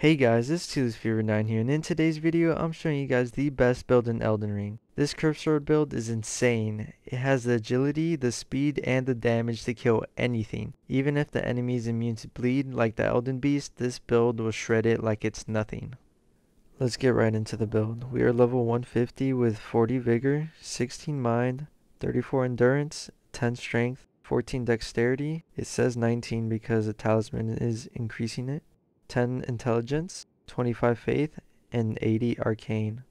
Hey guys, it's TearlessFever9 here, and in today's video, I'm showing you guys the best build in Elden Ring. This curved sword build is insane. It has the agility, the speed, and the damage to kill anything. Even if the enemy is immune to bleed, like the Elden Beast, this build will shred it like it's nothing. Let's get right into the build. We are level 150 with 40 Vigor, 16 Mind, 34 Endurance, 10 Strength, 14 Dexterity. It says 19 because the talisman is increasing it. 10 Intelligence, 25 Faith, and 80 Arcane.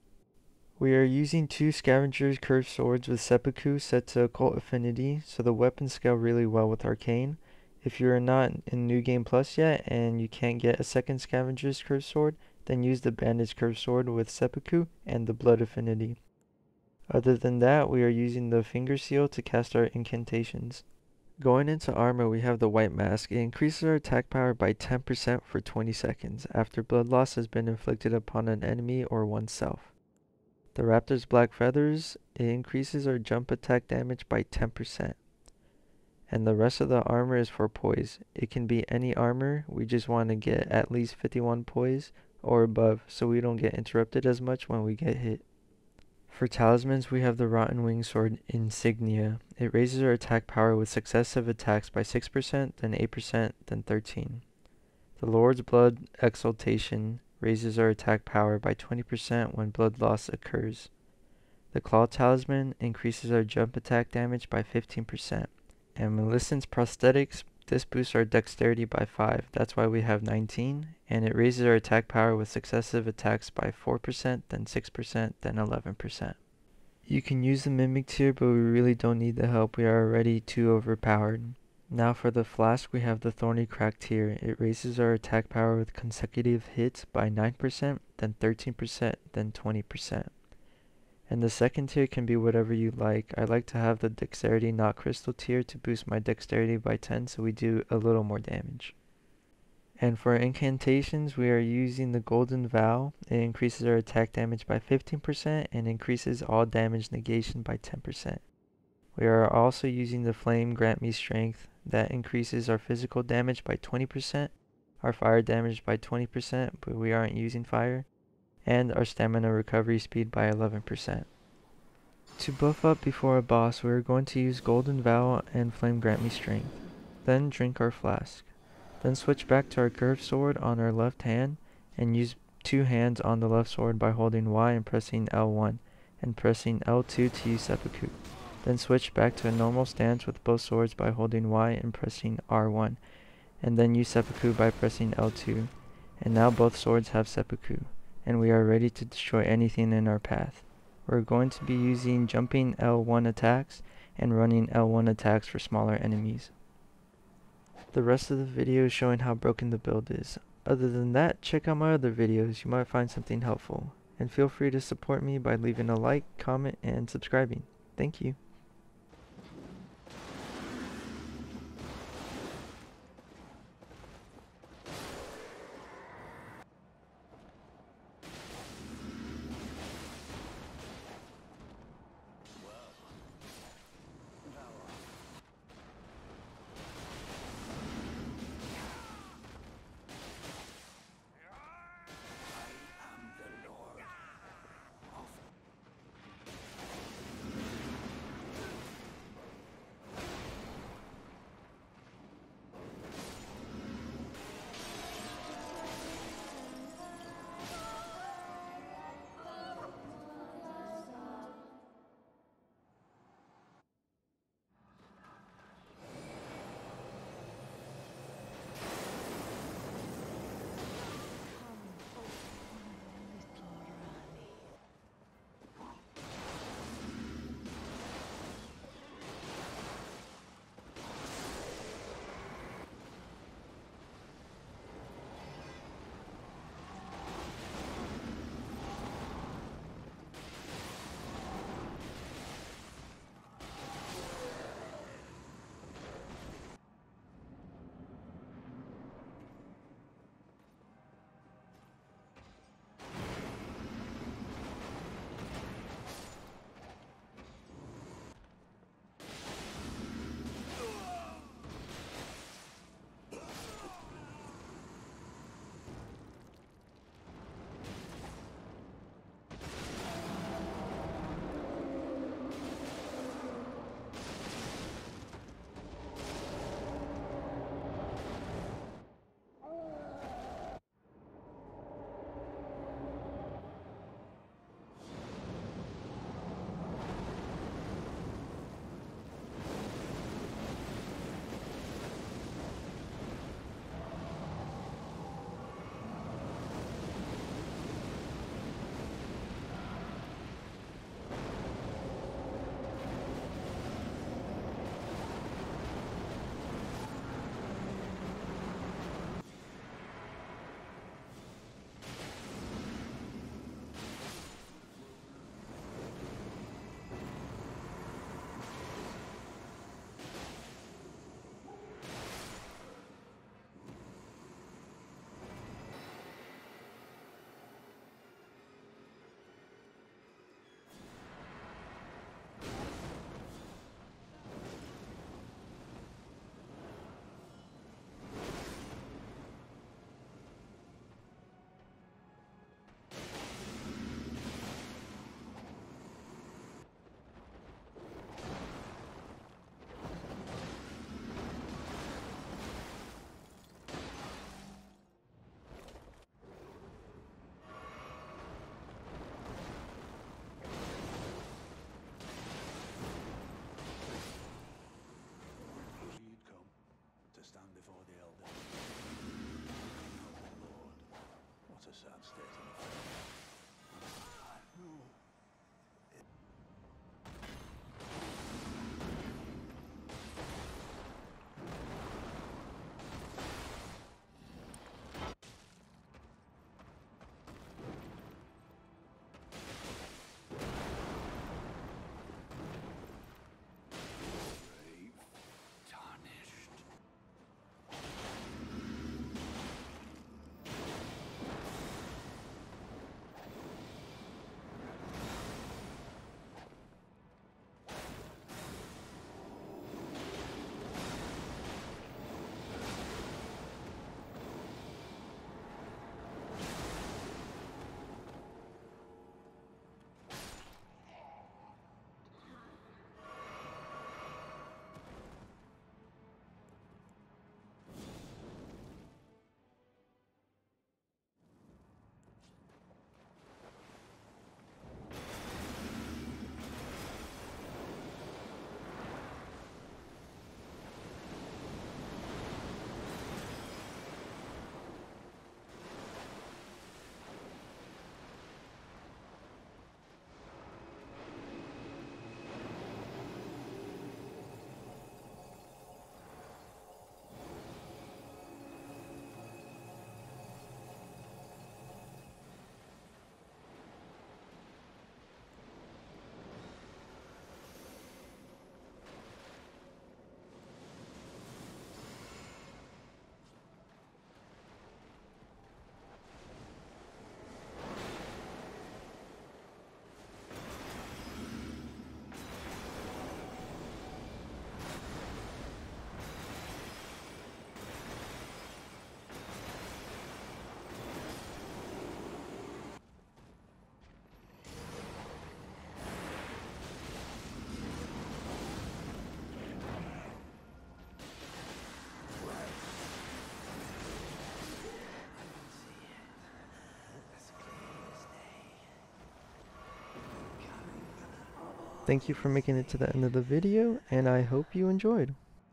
We are using two Scavenger's Curved Swords with Seppuku set to Occult Affinity, so the weapons scale really well with Arcane. If you are not in New Game Plus yet and you can't get a second Scavenger's Curved Sword, then use the Bandit's Curved Sword with Seppuku and the Blood Affinity. Other than that, we are using the Finger Seal to cast our incantations. Going into armor, we have the White Mask. It increases our attack power by 10% for 20 seconds after blood loss has been inflicted upon an enemy or oneself. The Raptor's Black Feathers, it increases our jump attack damage by 10%. And the rest of the armor is for poise. It can be any armor, we just want to get at least 51 poise or above so we don't get interrupted as much when we get hit. For talismans, we have the Rotten Wing Sword Insignia. It raises our attack power with successive attacks by 6%, then 8%, then 13. The Lord's Blood Exaltation raises our attack power by 20% when blood loss occurs. The Claw Talisman increases our jump attack damage by 15%. And Millicent's Prosthetics, this boosts our dexterity by 5, that's why we have 19, and it raises our attack power with successive attacks by 4%, then 6%, then 11%. You can use the Mimic Tear, but we really don't need the help, we are already too overpowered. Now for the flask, we have the Thorny Cracked Tear. It raises our attack power with consecutive hits by 9%, then 13%, then 20%. And the second tear can be whatever you like. I like to have the dexterity-knot crystal tear to boost my dexterity by 10 so we do a little more damage. And for incantations, we are using the Golden Vow. It increases our attack damage by 15% and increases all damage negation by 10%. We are also using the Flame Grant Me Strength that increases our physical damage by 20%, our fire damage by 20%, but we aren't using fire, and our stamina recovery speed by 11%. To buff up before a boss, we are going to use Golden Vow and Flame Grant Me Strength. Then drink our flask. Then switch back to our curved sword on our left hand and use two hands on the left sword by holding Y and pressing L1 and pressing L2 to use seppuku. Then switch back to a normal stance with both swords by holding Y and pressing R1 and then use seppuku by pressing L2. And now both swords have seppuku and we are ready to destroy anything in our path. We're going to be using jumping L1 attacks and running L1 attacks for smaller enemies. The rest of the video is showing how broken the build is. Other than that, check out my other videos, you might find something helpful. And feel free to support me by leaving a like, comment, and subscribing. Thank you. Thank you for making it to the end of the video, and I hope you enjoyed.